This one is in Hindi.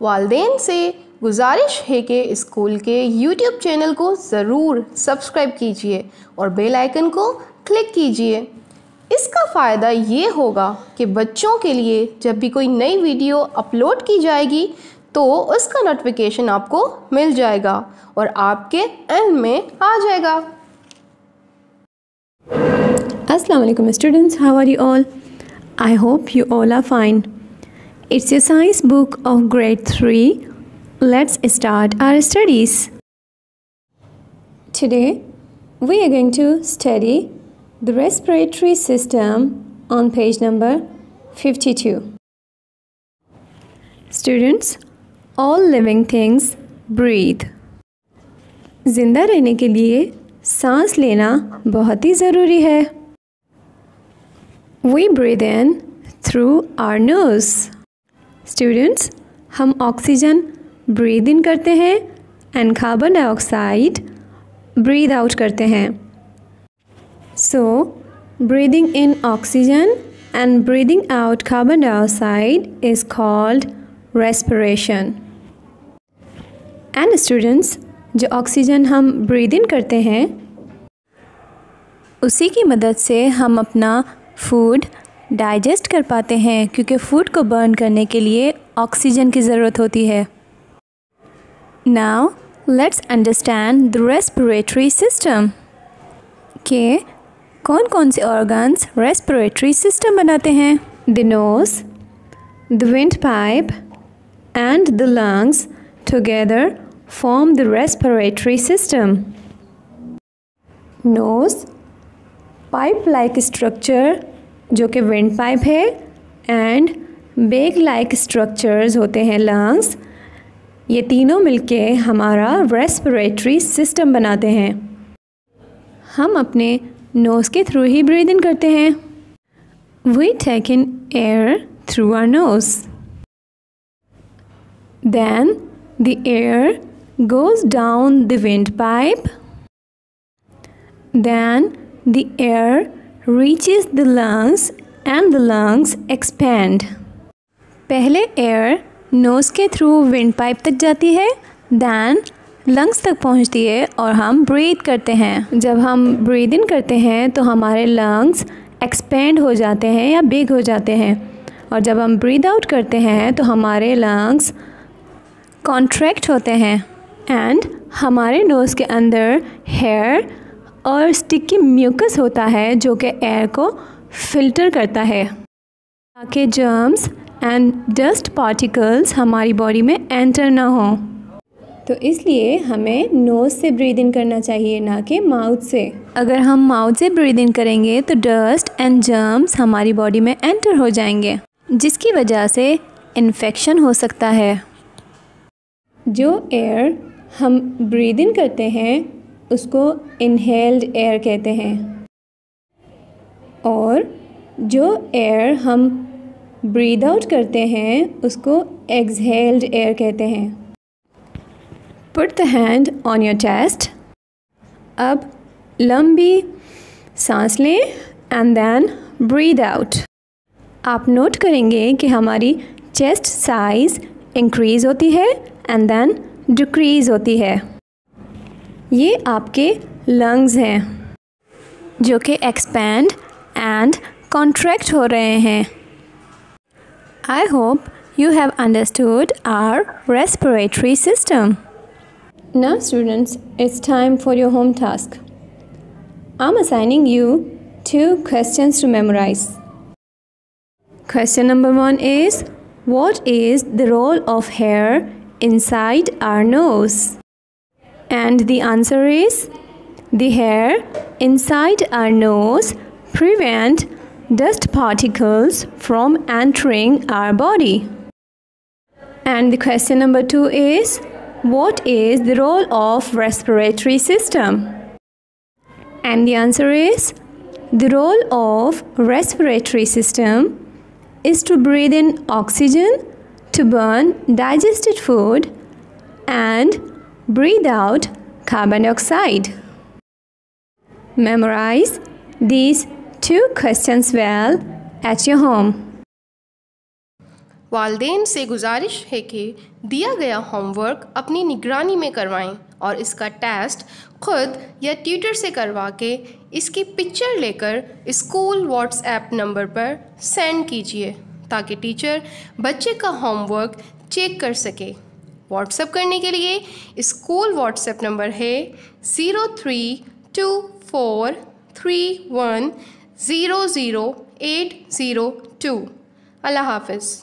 वालदेन से गुजारिश है कि स्कूल के यूट्यूब चैनल को ज़रूर सब्सक्राइब कीजिए और बेल आइकन को क्लिक कीजिए। इसका फ़ायदा ये होगा कि बच्चों के लिए जब भी कोई नई वीडियो अपलोड की जाएगी तो उसका नोटिफिकेशन आपको मिल जाएगा और आपके एंड में आ जाएगा। Assalamu alaikum students, how are you all? I hope you all are fine. It's a science book of grade 3 Let's start our studies Today we are going to study the respiratory system on page number 52 Students all living things breathe ज़िंदा रहने के लिए सांस लेना बहुत ही ज़रूरी है We breathe in through our nose. Students, हम ऑक्सीजन ब्रीद इन करते हैं and carbon dioxide breathe out करते हैं so breathing in oxygen and breathing out carbon dioxide is called respiration and students जो ऑक्सीजन हम ब्रीद इन करते हैं उसी की मदद से हम अपना फ़ूड डाइजेस्ट कर पाते हैं क्योंकि फ़ूड को बर्न करने के लिए ऑक्सीजन की ज़रूरत होती है। Now let's understand the respiratory system के कौन कौन से ऑर्गन्स रेस्पिरेटरी सिस्टम बनाते हैं? The nose the windpipe and the lungs together form the respiratory system nose pipe like structure जो कि विंड पाइप है एंड बेग लाइक स्ट्रक्चर्स होते हैं लंग्स ये तीनों मिलके हमारा रेस्पिरेटरी सिस्टम बनाते हैं। हम अपने नोज़ के थ्रू ही ब्रीद इन करते हैं। We take in air through our nose then the air goes down the windpipe. Then the air reaches the lungs and the lungs expand. पहले एयर नोज़ के थ्रू विंड पाइप तक जाती है दैन लंग्स तक पहुँचती है और हम ब्रीथ करते हैं। जब हम ब्रीद इन करते हैं तो हमारे लंग्स एक्सपेंड हो जाते हैं या बिग हो जाते हैं। और जब हम ब्रीद आउट करते हैं तो हमारे लंग्स कॉन्ट्रैक्ट होते हैं। एंड हमारे नोज़ के अंदर हेयर और स्टिकी म्यूकस होता है जो कि एयर को फ़िल्टर करता है। ताकि जर्म्स एंड डस्ट पार्टिकल्स हमारी बॉडी में एंटर ना हो। तो इसलिए हमें नोज़ से ब्रीद इन करना चाहिए, ना कि माउथ से। अगर हम माउथ से ब्रीद इन करेंगे तो डस्ट एंड जर्म्स हमारी बॉडी में एंटर हो जाएँगे, जिसकी वजह से इन्फेक्शन हो सकता है। जो एयर हम ब्रीद इन करते हैं उसको इनहेल्ड एयर कहते हैं। और जो एयर हम ब्रीद आउट करते हैं, उसको एक्सहेल्ड एयर कहते हैं। Put the hand on your chest अब लंबी सांस लें एंड देन ब्रीद आउट आप नोट करेंगे कि हमारी चेस्ट साइज़ इंक्रीज़ होती है एंड देन डिक्रीज़ होती है। ये आपके लंग्स हैं, जो कि एक्सपेंड एंड कॉन्ट्रैक्ट हो रहे हैं। I hope you have understood our respiratory system now students it's time for your home task I am assigning you two questions to memorise question number one is what is the role of hair inside our nose And the answer is the hair inside our nose prevent dust particles from entering our body. And the question number 2 is what is the role of respiratory system? And the answer is the role of respiratory system is to breathe in oxygen to burn digested food and breathe out carbon dioxide. Memorize these two questions well at your home. वालदेन से गुजारिश है कि दिया गया होमवर्क अपनी निगरानी में करवाएँ और इसका टेस्ट खुद या ट्यूटर से करवा के इसकी पिक्चर लेकर स्कूल व्हाट्सएप नंबर पर सेंड कीजिए, ताकि टीचर बच्चे का होमवर्क चेक कर सके व्हाट्सएप करने के लिए स्कूल व्हाट्सएप नंबर है zero three two four three one zero zero eight zero two अल्लाह हाफिज़।